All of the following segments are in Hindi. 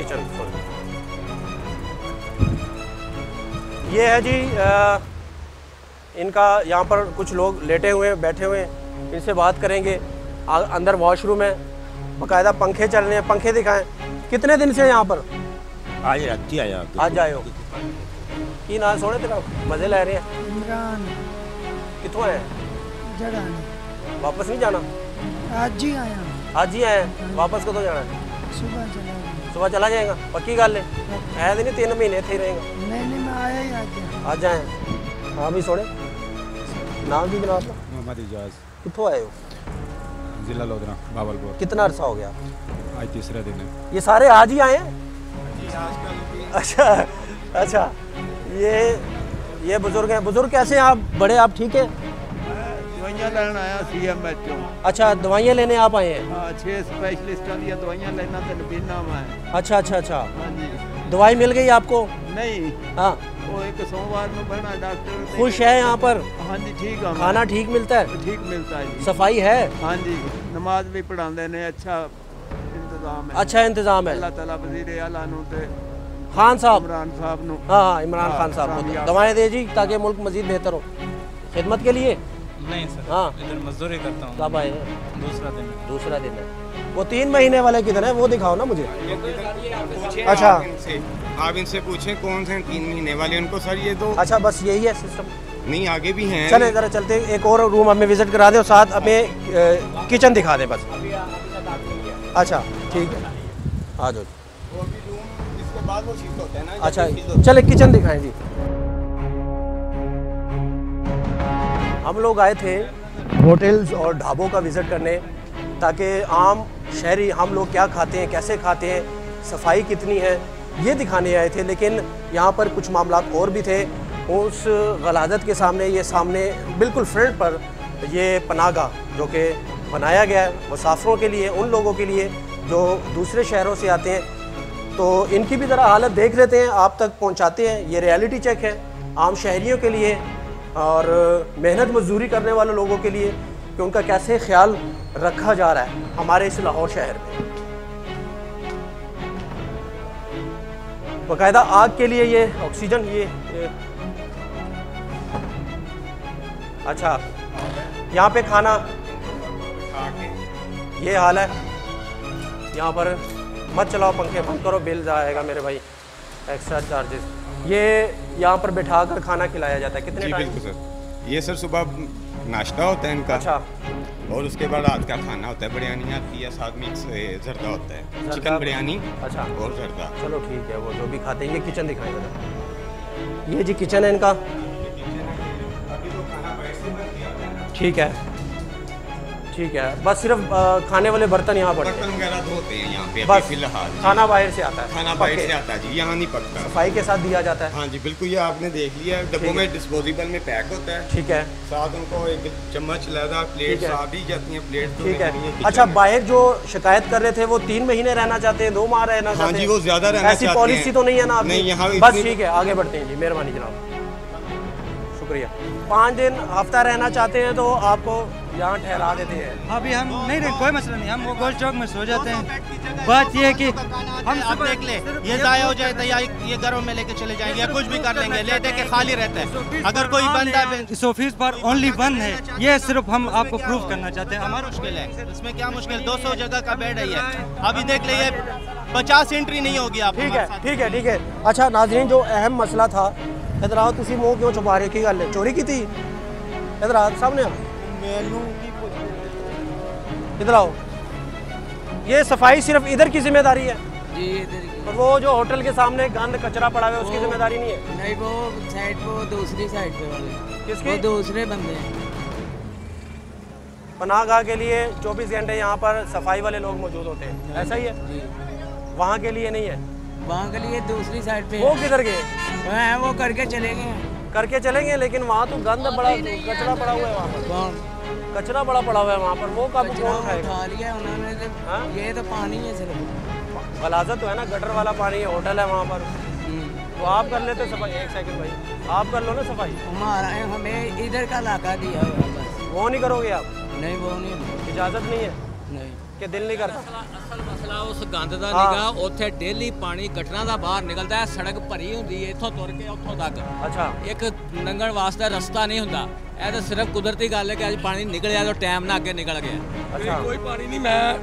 किचन ये है जी आ, इनका यहाँ पर कुछ लोग लेटे हुए हैं बैठे हुए हैं। इनसे बात करेंगे। आ, अंदर वॉशरूम है। बाकायदा पंखे चल रहे हैं। पंखे दिखाएँ। कितने दिन से यहाँ पर? आज रात आया आज आए हो? की ना सोने तेरा? मज़े ले रहे हैं। कितों आए वापस नहीं जाना? आज ही आया आज ही आए वापस कदों जाना है? सुबह चला सुबह चला जाएगा। पक्की गल है। है तो नहीं तीन महीने इतने ही रहेगा। नहीं नहीं मैं आया ही आज आज आए हाँ। भी सोने। नाम भी जनाब मोहम्मद इजाज। कितों आए हो? जिला लोधरा बावलपुर कितना अरसा हो गया? आज तीसरा दिन है। ये सारे आज ही आए हैं? अच्छा अच्छा। ये ये बुज़ुर्ग हैं। बुज़ुर्ग कैसे हैं आप? बड़े आप ठीक है? दवाइयाँ लेने आया सी एम एच ओ अच्छा दवाइयाँ लेने आप आए हैं हाँ छः स्पैशलिस्टा दिया दवाइयाँ लेना तो नबीना में अच्छा अच्छा अच्छा हाँ जी दवाई मिल गई आपको नहीं हाँ वो एक सोमवार को बना डॉक्टर खुश है यहाँ पर हाँ जी ठीक है खाना ठीक मिलता है ठीक मिलता है सफ़ाई है हाँ जी नमाज़ भी पढ़ाते ने अच्छा इंतज़ाम है अच्छा इंतज़ाम है अल्लाह ताला वज़ीर आला नु ते खान साहब इमरान साहब हाँ हाँ इमरान खान साहब को दवाएँ दे जी ताकि मुल्क मजीद बेहतर हो खिदमत के लिए नहीं सर हाँ। इधर मजदूरी करता हूँ। कब आए? हैं दूसरा दिन। दूसरा दिन है। वो तीन महीने वाले किधर है? वो दिखाओ ना मुझे। अच्छा। आप इनसे? आप इनसे पूछें कौन से तीन महीने वाले उनको सर ये तो अच्छा बस यही है सिस्टम नहीं आगे भी हैं। चले जरा चलते एक और रूम हमें विज़िट करा दे और साथ हमें किचन दिखा दें बस। अच्छा ठीक है। आ जाओ। वो भी रूम इसके बाद वो शिफ्ट होता है ना जब अच्छा चले किचन दिखाएँ जी। हम लोग आए थे होटल्स और ढाबों का विज़िट करने, ताकि आम शहरी हम लोग क्या खाते हैं, कैसे खाते हैं, सफ़ाई कितनी है, ये दिखाने आए थे। लेकिन यहाँ पर कुछ मामला और भी थे। उस गलादत के सामने, ये सामने बिल्कुल फ्रंट पर ये पनागा जो कि बनाया गया है, मुसाफरों के लिए, उन लोगों के लिए जो दूसरे शहरों से आते हैं। तो इनकी भी ज़रा हालत देख लेते हैं, आप तक पहुँचाते हैं। ये रियलिटी चेक है। आम शहरीों के लिए और मेहनत मजदूरी करने वाले लोगों के लिए कि उनका कैसे ख्याल रखा जा रहा है हमारे इस लाहौर शहर में। बाकायदा आग के लिए ये ऑक्सीजन ये, ये। अच्छा यहाँ पे खाना। ये हाल है। यहाँ पर मत चलाओ पंखे बंद करो बिल आएगा मेरे भाई। एक्स्ट्रा चार्जेस ये यहाँ पर बैठा कर खाना खिलाया जाता है। कितने जी बिल्कुल सर। ये सर सुबह नाश्ता होता है इनका। अच्छा। और उसके बाद रात का खाना होता है। बिरयानी आती है साथ मिक्स जर्दा होता है। चिकन बिरयानी अच्छा। और जर्दा। चलो ठीक है वो जो भी खाते हैं ये किचन दिखाएँ जरा। ये जी किचन है इनका। ठीक है। ठीक है। बस सिर्फ़ खाने वाले बर्तन यहाँ हैं। बर्तन वगैरह धोते हैं यहाँ पे बस फ़िलहाल। खाना बाहर से आता है। खाना बाहर से आता है जी यहाँ नहीं पकता। सफ़ाई के साथ दिया जाता है। हाँ जी बिल्कुल ये आपने देख लिया। है डब्बों में डिस्पोजेबल में पैक होता है। ठीक है। साथ उनको एक चम्मच लगा प्लेट दी जाती है प्लेट ठीक है। अच्छा बाहर जो शिकायत कर रहे थे वो तीन महीने रहना चाहते हैं दो माह रहना हाँ चाहते हैं। वो ज़्यादा रहना ऐसी पॉलिसी तो नहीं है ना? नहीं यहाँ बस ठीक है आगे बढ़ते हैं जी। मेहरबानी जनाब। शुक्रिया। पाँच दिन हफ़्ता रहना चाहते हैं तो आपको यहाँ ठहरा देते हैं। अभी हम नहीं रहे कोई मसला नहीं हम वो गोल चौक में सो जाते हैं। बात ये है कि हम अब देख ले ये जाया हो जाए तो या ये घरों में लेके चले जाएँगे या कुछ भी कर लेंगे। ले दे के खाली रहता है। अगर कोई बंदा भी इस ऑफ़िस पर ओनली वन है ये सिर्फ़ हम आपको प्रूव करना चाहते हैं। हमारा मुश्किल है। इसमें क्या मुश्किल? 200 जगह का बेड है ये। अभी देख ले ये पचास एंट्री नहीं होगी आप ठीक है ठीक है ठीक है। अच्छा नाजरीन जो अहम मसला था इधर आओ तुसी मुँह क्यों छुपा रहे की गल चोरी की थी? इधर आओ सामने आओ। इधर आओ। ये सफ़ाई सिर्फ़ इधर की ज़िम्मेदारी है। जी इधर की और वो जो होटल के सामने गंद कचरा पड़ा हुआ है उसकी ज़िम्मेदारी नहीं है। नहीं वो साइड पे वो दूसरी साइड पे वाले। किसकी? दूसरे बंदे हैं। पनाहगाह के लिए 24 घंटे यहाँ पर सफ़ाई वाले लोग मौजूद होते हैं। ऐसा ही है? जी। वहाँ के लिए नहीं है? वहाँ के लिए दूसरी साइड पे वो किधर गए? वो वो करके चले गए हैं। करके चलेंगे लेकिन वहाँ तो गंद बड़ा कचरा पड़ा हुआ है वहाँ पर। कौन कचरा बड़ा पड़ा हुआ है वहाँ पर वो कब कौन खाएगा? लिया उन्होंने तो हाँ? ये तो पानी है सिर्फ़। गलाजत तो है ना गटर वाला पानी है होटल है वहाँ पर। हम्म। तो आप कर लेते सफ़ाई एक सेकंड भाई। आप कर लो ना सफ़ाई। हमारा हमें इधर का इलाका दिया हुआ है वो नहीं करोगे आप? नहीं वो नहीं। इजाज़त नहीं है? नहीं। ਕਿ ਦਿਲ ਨਹੀਂ ਕਰਦਾ। ਅਸਲ ਮਸਲਾ ਉਸ ਗੰਦ ਦਾ। ਨਿਗਾ ਉੱਥੇ ਡੇਲੀ ਪਾਣੀ ਗਟਰਾਂ ਦਾ ਬਾਹਰ ਨਿਕਲਦਾ ਹੈ ਸੜਕ ਭਰੀ ਹੁੰਦੀ ਹੈ ਇੱਥੋਂ ਤੁਰ ਕੇ ਉੱਥੋਂ ਤੱਕ। ਅੱਛਾ। ਇੱਕ ਲੰਘਣ ਵਾਸਤੇ ਰਸਤਾ ਨਹੀਂ ਹੁੰਦਾ। ਇਹ ਤਾਂ ਸਿਰਫ ਕੁਦਰਤੀ ਗੱਲ ਹੈ ਕਿ ਅੱਜ ਪਾਣੀ ਨਿਕਲਿਆ ਤਾਂ ਟਾਈਮ ਨਾਲ ਅੱਗੇ ਨਿਕਲ ਗਿਆ। ਅੱਛਾ। ਕੋਈ ਪਾਣੀ ਨਹੀਂ ਮੈਂ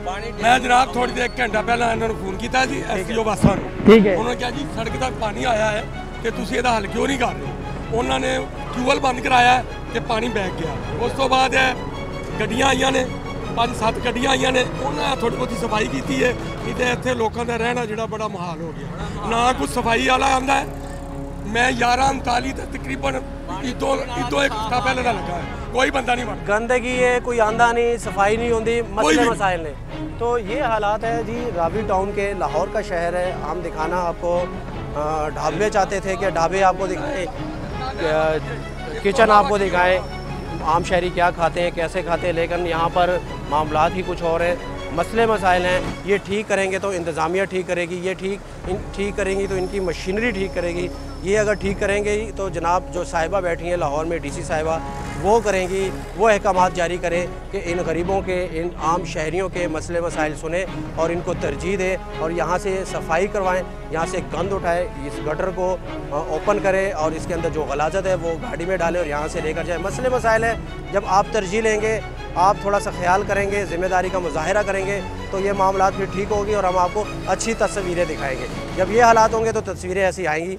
ਮੈਂ ਜਨਾਬ ਥੋੜੀ ਦੇਰ ਘੰਟਾ ਪਹਿਲਾਂ ਇਹਨਾਂ ਨੂੰ ਫੋਨ ਕੀਤਾ ਜੀ ਐਸਪੀਓ ਬਾਸਾ ਨੂੰ ਠੀਕ ਹੈ। ਉਹਨਾਂ ਨੇ ਕਿਹਾ ਜੀ ਸੜਕ ਤੱਕ ਪਾਣੀ ਆਇਆ ਹੈ ਕਿ ਤੁਸੀਂ ਇਹਦਾ ਹੱਲ ਕਿਉਂ ਨਹੀਂ ਕਰ ਰਹੇ? ਉਹਨਾਂ ਨੇ ਟਿਊਬਲ ਬੰਦ ਕਰਾਇਆ ਤੇ ਪਾਣੀ ਬੈਗ ਗਿਆ। ਉਸ ਤੋਂ ਬਾਅਦ ਗੱਡੀਆਂ ਆਈਆਂ ਨੇ। ਪੰਜ ਸੱਤ ਗੱਡੀਆਂ ਆਈਆਂ ਨੇ ਉਹਨਾਂ ਥੋੜੀ ਬਹੁਤੀ ਸਫਾਈ ਕੀਤੀ ਹੈ ਨਹੀਂ ਤੇ ਇੱਥੇ ਲੋਕਾਂ ਦਾ ਰਹਿਣਾ ਜਿਹੜਾ ਬੜਾ ਮੁਹਾਲ ਹੋ ਗਿਆ ਨਾ ਕੋਈ ਸਫਾਈ ਵਾਲਾ ਆਂਦਾ ਹੈ ਮੈਂ 11 39 ਤੇ ਤਕਰੀਬਨ ਇਦੋਂ ਇਦੋਂ ਇੱਕ ਹਫ਼ਤਾ ਪਹਿਲਾਂ ਦਾ ਲੱਗਾ ਹੈ ਕੋਈ ਬੰਦਾ ਨਹੀਂ ਵੜਦਾ गंदगी है कोई आंदा नहीं सफाई नहीं होती मसले भी। मसाइल ने तो ये हालात है जी रावी टाउन के लाहौर का शहर है हम दिखाना आपको अ, ढाबे चाहते थे कि ढाबे आपको दिखाएं किचन आपको दिखाएं आम शहरी क्या खाते हैं कैसे खाते हैं लेकिन यहाँ पर मामलात ही कुछ और है। मसले मसाइल हैं। ये ठीक करेंगे तो इंतज़ामिया ठीक करेगी, ये ठीक ठीक करेंगी तो इनकी मशीनरी ठीक करेगी। ये अगर ठीक करेंगे तो जनाब जो साहिबा बैठी हैं लाहौर में, डीसी साहिबा वो करेंगी, वो अहकाम जारी करें कि इन गरीबों के, इन आम शहरीों के मसले मसाइल सुने और इनको तरजीह दें और यहाँ से सफ़ाई करवाएँ, यहाँ से गंद उठाए, इस गटर को ओपन करें और इसके अंदर जो गलाजत है वो गाड़ी में डालें और यहाँ से लेकर जाए। मसले मसाइल हैं। जब आप तरजीह लेंगे, आप थोड़ा सा ख्याल करेंगे, ज़िम्मेदारी का मुजाहरा करेंगे तो ये मामला फिर ठीक होगी और हम आपको अच्छी तस्वीरें दिखाएँगे। जब ये हालात होंगे तो तस्वीरें ऐसी आएँगी।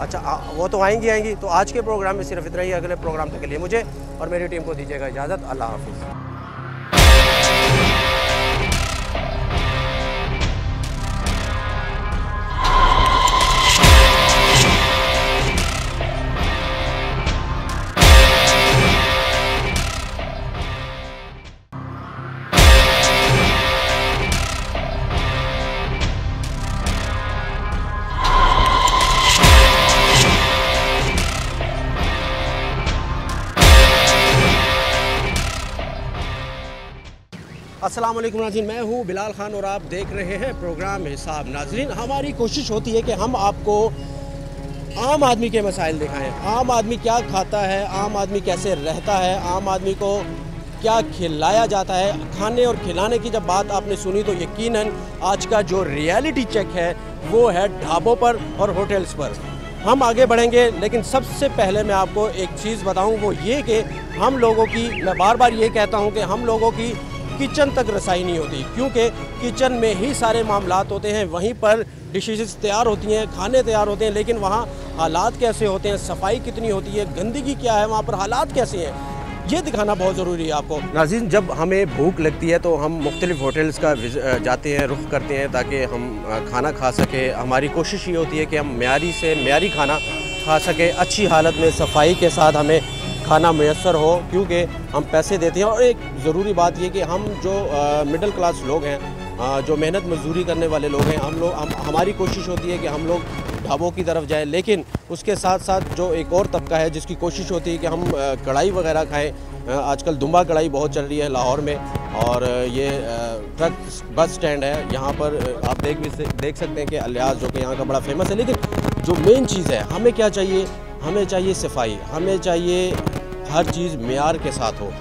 अच्छा आ, वो तो आएँगी आएँगी। तो आज के प्रोग्राम में सिर्फ़ इतना ही अगले प्रोग्राम तक के लिए मुझे और मेरी टीम को दीजिएगा इजाज़त। अल्लाह हाफिज़। अस्सलाम वालेकुम नाज़रीन, मैं हूँ बिलाल खान और आप देख रहे हैं प्रोग्राम हिसाब नाजरीन। हमारी कोशिश होती है कि हम आपको आम आदमी के मसाइल दिखाएँ। आम आदमी क्या खाता है, आम आदमी कैसे रहता है, आम आदमी को क्या खिलाया जाता है, खाने और खिलाने की जब बात आपने सुनी तो यकीनन आज का जो रियलिटी चेक है, वो है ढाबों पर और होटल्स पर। हम आगे बढ़ेंगे, लेकिन सबसे पहले मैं आपको एक चीज़ बताऊँ, वो ये कि हम लोगों की, मैं बार बार ये कहता हूँ कि हम लोगों की किचन तक रसाई नहीं होती, क्योंकि किचन में ही सारे मामलात होते हैं। वहीं पर डिशेज तैयार होती हैं, खाने तैयार होते हैं, लेकिन वहाँ हालात कैसे होते हैं, सफ़ाई कितनी होती है, गंदगी क्या है, वहाँ पर हालात कैसे हैं, ये दिखाना बहुत ज़रूरी है आपको। नाजिन, जब हमें भूख लगती है तो हम मुख्तलिफ़ होटल्स का जाते हैं, रुख करते हैं, ताकि हम खाना खा सकें। हमारी कोशिश ये होती है कि हम म्यारी से म्यारी खाना खा सकें। अच्छी हालत में सफ़ाई के साथ हमें खाना मैसर हो, क्योंकि हम पैसे देते हैं। और एक ज़रूरी बात ये कि हम जो मिडिल क्लास लोग हैं जो मेहनत मजदूरी करने वाले लोग हैं, हम लोग, हम, हमारी कोशिश होती है कि हम लोग ढाबों की तरफ़ जाएँ। लेकिन उसके साथ साथ जो एक और तबका है, जिसकी कोशिश होती है कि हम कढ़ाई वगैरह खाएँ आजकल दुम्बा कढ़ाई बहुत चल रही है लाहौर में। और ये ट्रक बस स्टैंड है, यहाँ पर आप देख भी देख सकते हैं कि अलियास जो कि यहाँ का बड़ा फ़ेमस है। लेकिन जो मेन चीज़ है, हमें क्या चाहिए? हमें चाहिए सफ़ाई, हमें चाहिए हर चीज़ मेयार के साथ हो।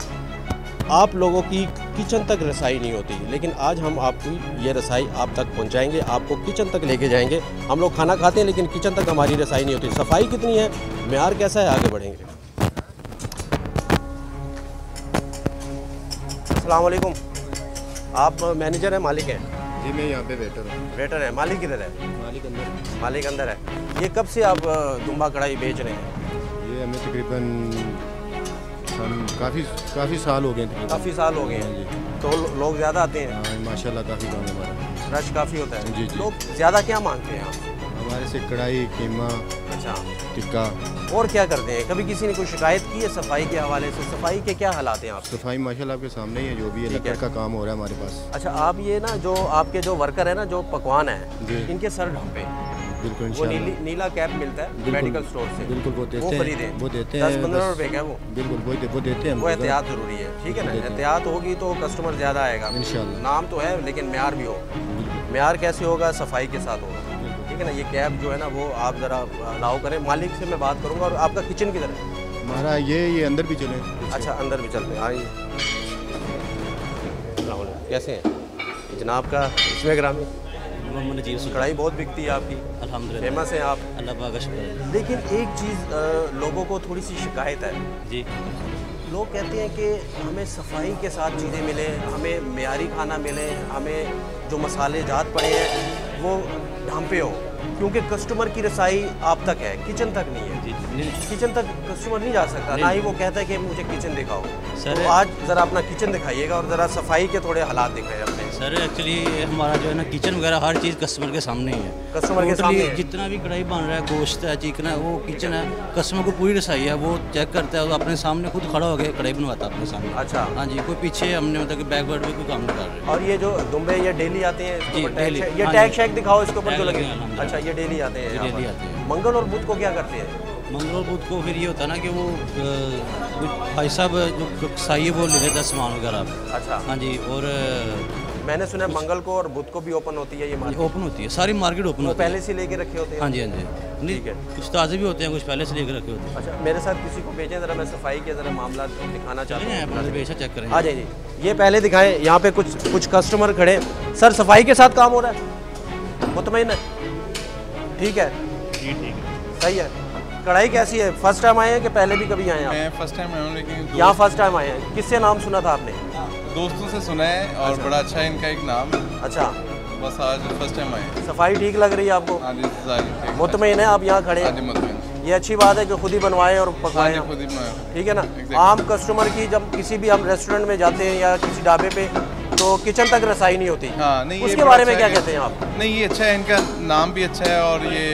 आप लोगों की किचन तक रसाई नहीं होती लेकिन आज हम आपकी ये रसाई आप तक पहुंचाएँगे आपको किचन तक लेके जाएँगे। हम लोग खाना खाते हैं लेकिन किचन तक हमारी रसाई नहीं होती। सफ़ाई कितनी है? म्यार कैसा है? आगे बढ़ेंगे। अस्सलाम वालेकुम आप मैनेजर हैं मालिक हैं? जी मैं यहाँ पे वेटर हूँ। वेटर हैं। मालिक किधर है? मालिक अंदर मालिक अंदर है। ये कब से आप दुम्बा कढ़ाई बेच रहे हैं? ये हमें तकरीबन काफ़ी काफ़ी साल हो गए हैं। काफ़ी साल हो गए हाँ। हैं जी। तो लोग ज़्यादा आते हैं? हाँ माशाल्लाह काफ़ी काम हमारा। रश काफ़ी होता है। जी, जी। लोग ज़्यादा क्या मांगते हैं आप? हमारे से कढ़ाई कीमा अच्छा। टिक्का। और क्या करते हैं? कभी किसी ने कोई शिकायत की है सफ़ाई के हवाले से? सफ़ाई के क्या हालात हैं आप सफ़ाई माशाल्लाह आपके सामने ही है जो भी है लकड़ का काम हो रहा है हमारे पास। अच्छा आप ये ना जो आपके जो वर्कर है ना जो पकवान है इनके सर ढांपे बिल्कुल वो नीली नीला कैप मिलता है मेडिकल स्टोर से। बिल्कुल वो देते वो हैं वो देते दस पंद्रह रुपए का वो। बिल्कुल वो वो देते हैं वो एहतियात ज़रूरी है ठीक है ना? एहतियात होगी तो कस्टमर ज़्यादा आएगा। इंशाल्लाह। नाम तो है लेकिन म्यार भी हो। म्यार कैसे होगा? सफ़ाई के साथ होगा। ठीक है ना? ये कैब जो है ना वो आप ज़रा अलाउ करें। मालिक से मैं बात करूँगा और आपका किचन किधर है? हमारा ये ये अंदर भी चले। अच्छा अंदर भी चलते हैं। आइए अस्सलाम कैसे हैं? जनाब का इसमें ग्रामी मोहम्मद नजीब कढ़ाई बहुत बिकती है आपकी। अल्हम्दुलिल्लाह। फ़ेमस है आप। अल्लाह का शुक्र लेकिन एक चीज़ लोगों को थोड़ी सी शिकायत है। जी। लोग कहते हैं कि हमें सफ़ाई के साथ चीज़ें मिले हमें मेयारी खाना मिले हमें जो मसाले जात पड़े हैं वो ढांपे हो। क्योंकि कस्टमर की रसाई आप तक है किचन तक नहीं है। जी किचन तक कस्टमर नहीं जा सकता ना ही वो कहता है कि मुझे किचन दिखाओ। सर- तो आज ज़रा अपना किचन दिखाइएगा और ज़रा सफ़ाई के थोड़े हालात दिखाए अपने सर एक्चुअली हमारा जो है ना किचन वगैरह हर चीज़ कस्टमर के सामने ही है। कस्टमर के सामने। जितना भी कढ़ाई बन रहा है गोश्त है चिकन है वो किचन है कस्टमर को पूरी रसाई है वो चेक करता है वो अपने सामने खुद खड़ा हो गया कढ़ाई बनवाता है अपने सामने। अच्छा। हाँ जी कोई पीछे हमने मतलब कि बैकवर्ड में कोई काम नहीं कर रहे। और ये जो दुम्बे ये डेली आते हैं जी, शेक- ये हाँ टैग जी। शेक दिखाओ इसके ऊपर जो लगे। हैं। अच्छा ये डेली आते हैं पर। आते हैं। मंगल और बुध को क्या करते हैं? मंगलोर बुद्ध को फिर ये होता है ना कि वो भाई साहब जो कसाई वो ले लेता है सामान वगैरह। अच्छा। हाँ जी और मैंने सुना है मंगल को और बुध को भी ओपन होती है ये मार्केट ओपन होती है सारी मार्केट ओपन होती है। पहले से लेके रखे होते हैं? हाँ जी हाँ जी। ठीक है। कुछ ताज़े भी होते हैं कुछ पहले से लेकर रखे होते हैं। अच्छा मेरे साथ किसी को भेजें ज़रा मैं सफ़ाई के ज़रा मामला दिखाना चाहता हूँ। अपना चेक करें आ जाइए ये पहले दिखाएँ यहाँ पे कुछ कुछ कस्टमर खड़े सर सफ़ाई के साथ काम हो रहा है? मुतमिन है? ठीक है। जी ठीक है। सही है। कढ़ाई कैसी है? फ़र्स्ट टाइम आए हैं कि पहले भी कभी आए हैं मैं फ़र्स्ट टाइम आया हूँ लेकिन यहाँ फ़र्स्ट टाइम आए हैं? किससे नाम सुना था आपने? दोस्तों से सुना है और बड़ा अच्छा है इनका एक नाम। अच्छा। बस आज फ़र्स्ट टाइम आए सफ़ाई ठीक लग रही है आपको? हाँ मुतमिन है आप यहाँ खड़े? हाँ हैं ये अच्छी बात है कि खुद ही बनवाएँ और हाँ। खुद ही ठीक है ना? आम कस्टमर की जब किसी भी हम रेस्टोरेंट में जाते हैं या किसी ढाबे पे तो किचन तक रसाई नहीं होती। हाँ नहीं उसके बारे में अच्छा क्या कहते हैं आप? नहीं ये अच्छा है इनका नाम भी अच्छा है और ये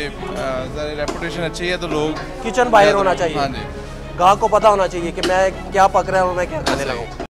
रेपुटेशन अच्छी है तो लोग किचन बाहर होना हाँ चाहिए जी। गाहक को पता होना चाहिए कि मैं क्या पक रहा हूँ मैं क्या खाने लगा